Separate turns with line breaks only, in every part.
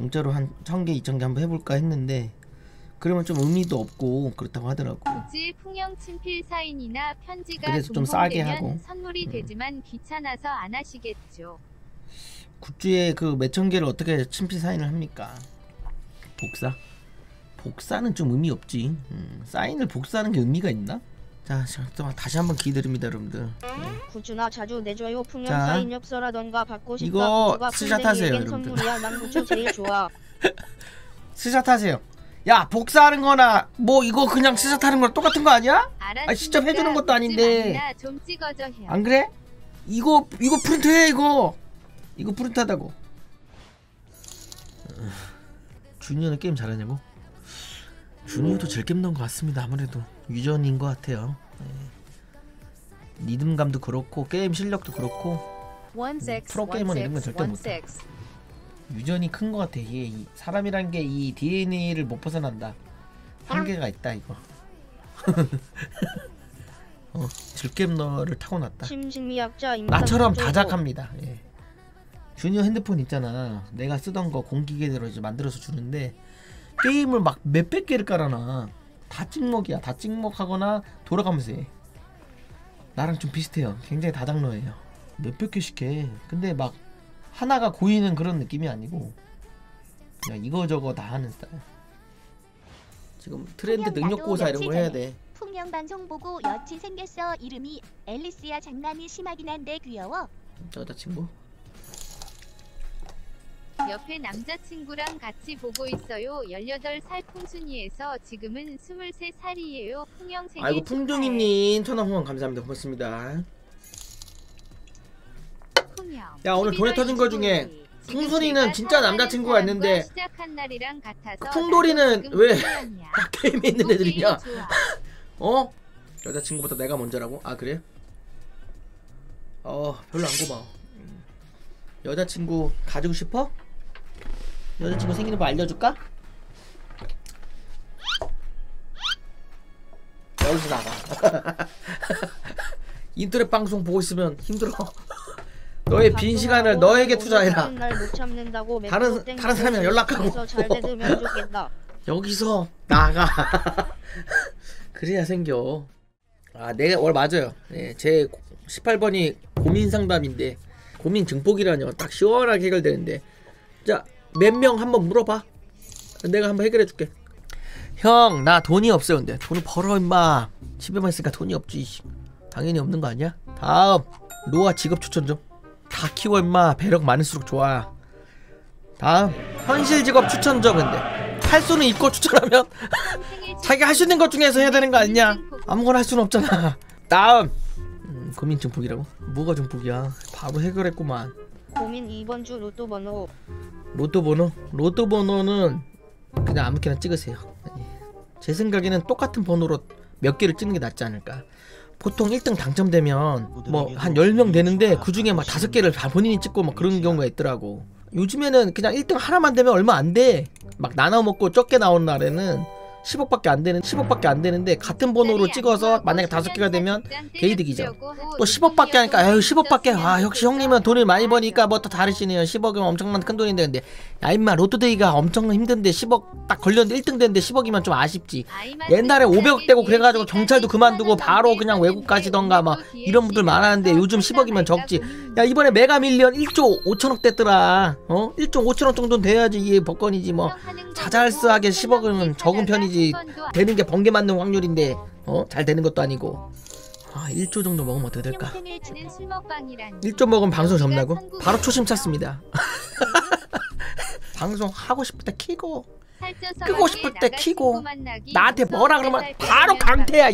공짜로 한 1000개 2000개 한번 해볼까 했는데 그러면 좀 의미도 없고 그렇다고 하더라고
굳이 풍영 친필 사인이나 편지가
그래서 좀 싸게 하고.
선물이
음.
되지만 귀찮아서 안 하시겠죠.
굿즈에 그 몇천 개를 어떻게 친필 사인을 합니까? 복사? 복사는 좀 의미 없지. 음, 사인을 복사하는 게 의미가 있나? 자, 잠깐만 다시 한번 기대드립니다, 여러분들. 예.
굿즈나 자주 내줘요 풍년
자,
사인 엽서라던가 받고 싶다
이거 스샷 하세요, 여러분들.
선물이야 제일 좋아
스샷 하세요. 야, 복사하는 거나 뭐 이거 그냥 스샷 하는 거랑 똑같은 거 아니야?
알았으니까
직접 해주는 것도 아닌데. 안 그래? 이거 이거 프린트해 이거. 이거 프린트하다고. 어, 주니어는 게임 잘하냐고? 게임 넣은 것 같습니다. 아무래도 유전인 것 같아요. 네. 리듬감도 그렇고 게임 실력도 그렇고 프로게이머는 이런 건 절대 못해. 유전이 큰 것 같아. 이게 이 사람이란 게 이 DNA를 못 벗어난다. 한계가 있다 이거. 어, 즐겜너를 타고났다.
심신미약자
나처럼 다작합니다. 예. 주니어 핸드폰 있잖아. 내가 쓰던 거 공기계대로 이제 만들어서 주는데 게임을 막 몇백 개를 깔아놔. 다 찍먹이야. 다 찍먹하거나 돌아가면서 해. 나랑 좀 비슷해요. 굉장히 다작러예요. 몇백 개씩 해. 근데 막 하나가 고이는 그런 느낌이 아니고 그냥 이거저거 다 하는 스타일. 지금 트렌드 능력고사 이런 거 해야 돼.
풍경 방송 보고 여친 생겼어. 이름이 앨리스야. 장난이 심하긴 한데 귀여워.
여자친구?
옆에 남자친구랑 같이 보고 있어요. 18살 풍순이에서 지금은 23살이에요. 풍영 생일
아이고. 풍둥이님 천원 후원 감사합니다 고맙습니다
풍영.
야, 오늘 돈에
11월
터진 거 중에
25일. 지금
풍순이는 진짜 남자친구가 있는데 그 풍돌이는 왜. 다 게임에 있는 애들이냐. 어? 여자친구보다 내가 먼저라고? 아 그래? 어 별로 안 고마워 음. 여자친구 가지고 싶어? 여자친구 생기는 거 알려줄까? 여기서 나가. 인터넷 방송 보고 있으면 힘들어. 너의 빈 시간을 너에게 투자해라. 다른- 다른 사람이랑 연락하고. 여기서 나가. 그래야 생겨. 아 내가 월 맞아요. 네, 제 18번이 고민 상담인데 고민 증폭이라뇨. 딱 시원하게 해결되는데. 자 몇 명 한번 물어봐. 내가 한번 해결해 줄게. 형 나 돈이 없어요 근데. 돈을 벌어 임마. 집에만 있으니까 돈이 없지 씨. 당연히 없는 거 아니야? 다음 로아 직업 추천 좀 다 키워 임마. 배력 많을수록 좋아. 다음 현실 직업 추천 좀 근데. 할 수는 있고 추천하면 자기가 할수 있는 것 중에서 해야 되는 거 아니냐? 아무거나 할 수는 없잖아. 다음 음, 고민 증폭이라고? 뭐가 증폭이야? 바로 해결했구만.
고민 2번 주 로또 번호
로또 번호? 로또 번호는 그냥 아무렇게나 찍으세요 예. 제 생각에는 똑같은 번호로 몇 개를 찍는 게 낫지 않을까 보통 1등 당첨되면 뭐 한 10명 되는데 그 중에 막 다섯 개를 다 본인이 찍고 막 그런 경우가 있더라고 요즘에는 그냥 1등 하나만 되면 얼마 안 돼 막 나눠 먹고 적게 나오는 날에는 10억밖에 안 되는 10억밖에 안 되는데 같은 번호로 찍어서 만약에 다섯 개가 되면 개이득이죠. 또 10억밖에 하니까 에휴 10억밖에. 아 역시 형님은 돈을 많이 버니까 뭐 또 다르시네요. 10억이면 엄청난 큰 돈인데 근데 야 임마 로또 되기가 엄청 힘든데 10억 딱 걸렸는데 1등 됐는데 10억이면 좀 아쉽지. 옛날에 500억 되고 그래가지고 경찰도 그만두고 바로 그냥 외국 가시던가 막 이런 분들 많았는데 요즘 10억이면 적지. 야 이번에 메가 밀리언 1조 5천억 됐더라. 어? 1조 5천억 정도는 돼야지 이게 복권이지 뭐. 자잘스하게 10억은 적은 편이지 되는 게 번개 맞는 확률인데 어? 잘 되는 것도 아니고. 아 1조 정도 먹으면 어떻게 될까?
생일 축-
술 먹방이란
1조 먹으면 방송 접나고? 바로 초심 찾습니다. 방송 하고 싶을 때 키고 끄고 싶을 때 키고 나한테 뭐라 그러면 바로 강태야,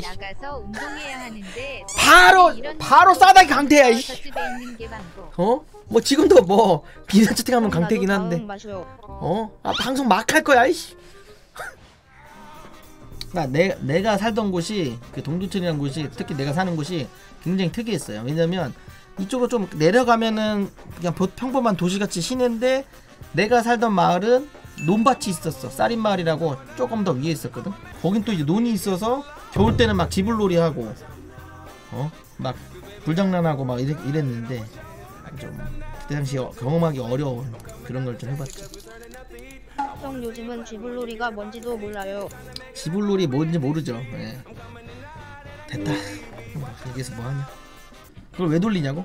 바로 바로 싸다기 강태야. 어? 뭐 지금도 뭐 비난 채팅하면 강태긴 한데. 어? 아 방송 막 할 거야 이씨 나 내, 내가 살던 곳이 그 동두천이라는 곳이 특히 내가 사는 곳이 굉장히 특이했어요. 왜냐면 이쪽으로 좀 내려가면은 그냥 보- 평범한 도시같이 시내인데 내가 살던 마을은 논밭이 있었어. 쌀인 마을이라고 조금 더 위에 있었거든. 거긴 또 이제 논이 있어서 겨울 때는 막 지불놀이 하고 어 막 불장난하고 막 이랬, 이랬는데 좀 그때 당시 어- 경험하기 어려운 그런 걸 좀 해봤죠.
형 요즘은 쥐불놀이가 뭔지도 몰라요.
지불놀이 뭔지 모르죠. 예. 됐다. 뭐, 여기서 뭐하냐? 그걸 왜 돌리냐고?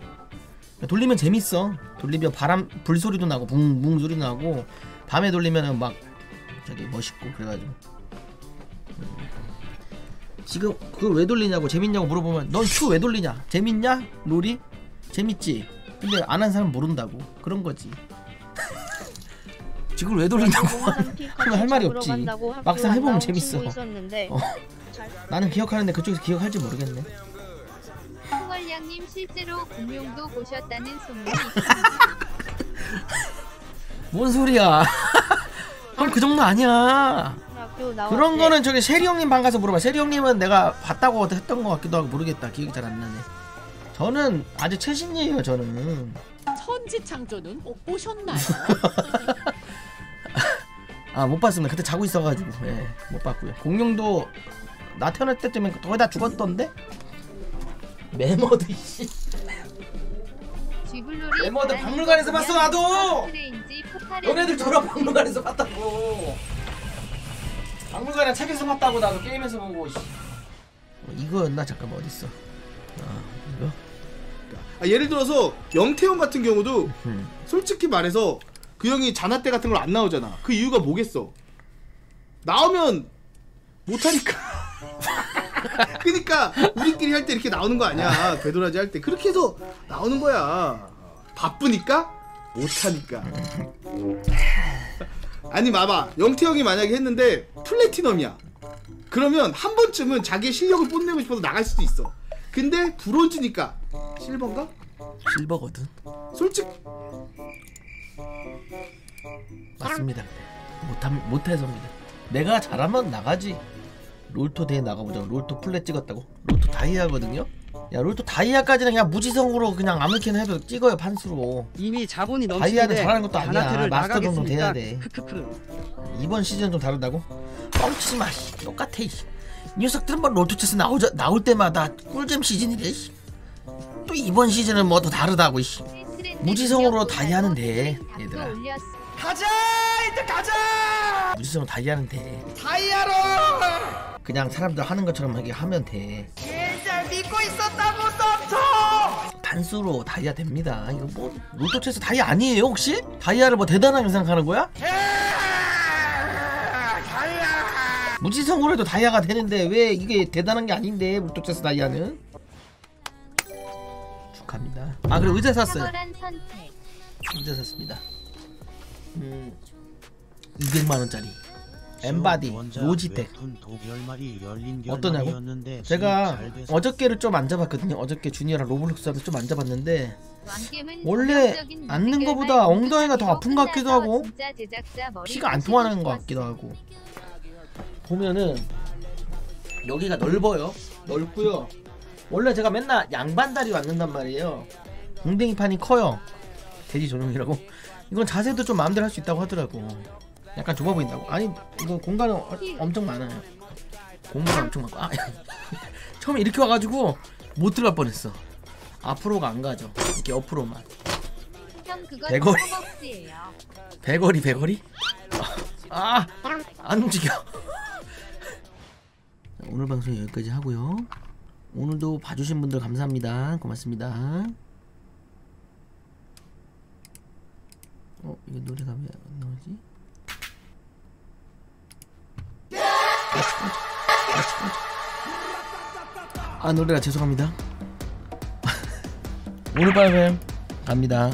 돌리면 재밌어. 돌리면 바람 불 소리도 나고 붕붕 소리 나고 밤에 돌리면은 막 저기 멋있고 그래가지고. 음. 지금 그걸 왜 돌리냐고 재밌냐고 물어보면 넌 큐 왜 돌리냐? 재밌냐? 롤이? 재밌지? 근데 안 한 사람 모른다고 그런 거지. 지금 왜? 그건 할 말이 없지. 막상 해보면 재밌어. 어. 나는 기억하는데 그쪽에서 기억할지 모르겠네.
홍월량님 실제로 공룡도 보셨다는 소문이
뭔 소리야? 형그 정도 아니야. 그런
때
거는 저기 세리 형님 방 가서 물어봐. 세리 형님은 내가 봤다고 했던 것 같기도 하고 모르겠다. 기억이 잘 안 나네. 저는 아주 최신이에요. 저는
천지 창조는 못 보셨나요?
아 못 봤습니다. 그때 자고 있어가지고 예, 못 봤고요. 공룡도 나 태어날 때쯤엔 거의 다 죽었던데. 메머드 씨.
바람이
박물관에서 봤어, 나도! 너네들 졸업 박물관에서 봤다고. 박물관에 책에서 봤다고 나도 게임에서 보고. 씨. 어, 이거였나 잠깐만 어디 있어? 아 이거.
아, 예를 들어서 영태형 같은 경우도
음.
솔직히 말해서 그 형이 자나때 같은 걸 안 나오잖아. 그 이유가 뭐겠어? 나오면 못하니까. 그니까 우리끼리 할 때 이렇게 나오는 거 아니야. 배도라지 할 때 그렇게 해서 나오는 거야. 바쁘니까 못하니까. 아니 봐봐 영태 형이 만약에 했는데 플래티넘이야. 그러면 한 번쯤은 자기의 실력을 뽐내고 싶어서 나갈 수도 있어. 근데 브론즈니까 실버인가?
실버거든.
솔직
맞습니다. 못함 못해서입니다. 내가 잘하면 나가지. 롤토 대회 나가보자. 롤토 플래 찍었다고. 롤토 다이아거든요. 야 롤토 다이아까지는 그냥 무지성으로 그냥 아무렇게나 해도 찍어요 판수로.
이미 자본이
다이아는
넘치는데
잘하는 것도 아니야. 마스터 정도? 돼야 돼.
크크크.
이번 시즌 좀 다르다고? 뻥치지 마. 씨. 똑같아. 이 녀석들은 뭐 롤토 체스 나오자 나올 때마다 꿀잼 시즌이래. 씨. 또 이번 시즌은 뭐 더 다르다고. 씨. 무지성으로 다이아는 돼, 얘들아. 가자! 이제 가자! 무지성 다이아는 돼. 다이아로! 그냥 사람들 하는 것처럼 하게 하면 돼. 진짜 믿고 있었다고 썸터 단수로 다이아 됩니다. 이거 뭐 롤토체스 다이아 아니에요 혹시? 다이아를 뭐 대단하게 생각하는 거야? 무지성으로 해도 다이아가 되는데 왜 이게 대단한 게 아닌데 롤토체스 다이아는? 축하합니다. 아 그리고 의자 샀어요. 의자 샀습니다 음 200만 원짜리 엠바디 로지텍 어떠냐고? 제가 어저께를 좀 앉아 봤거든요. 어저께 주니어랑 로블록스 하면서 좀 앉아 봤는데
왕겜은
원래 앉는 거보다 엉덩이가 더 아픈 것 같기도 하고 피가 안 통하는 것. 같기도 하고 보면은 여기가 넓어요. 넓고요. 원래 제가 맨날 양반다리 왔는단 말이에요. 웅댕이 판이 커요. 돼지 전용이라고. 이건 자세도 좀 마음대로 할 수 있다고 하더라고. 약간 좁아 보인다고. 아니 이거 공간은 어- 엄청 많아요. 공간 엄청 많고. 아, 처음에 이렇게 와가지고 못 들어갈 뻔했어. 앞으로가 안 가죠. 이렇게 옆으로만.
허벅지예요.
배거리 배거리? 아, 안 움직여. 오늘 방송 여기까지 하고요. 오늘도 봐주신 분들 감사합니다. 고맙습니다. 어, 이거 노래가 왜 안 나오지? 아 노래가 죄송합니다. 오늘 밤에 갑니다.